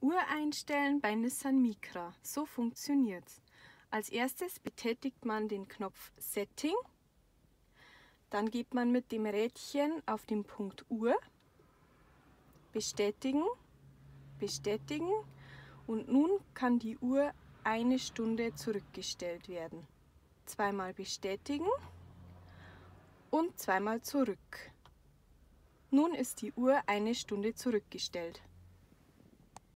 Uhr einstellen bei Nissan Micra. So funktioniert's. Als erstes betätigt man den Knopf Setting. Dann geht man mit dem Rädchen auf den Punkt Uhr. Bestätigen, bestätigen und nun kann die Uhr eine Stunde zurückgestellt werden. Zweimal bestätigen und zweimal zurück. Nun ist die Uhr eine Stunde zurückgestellt.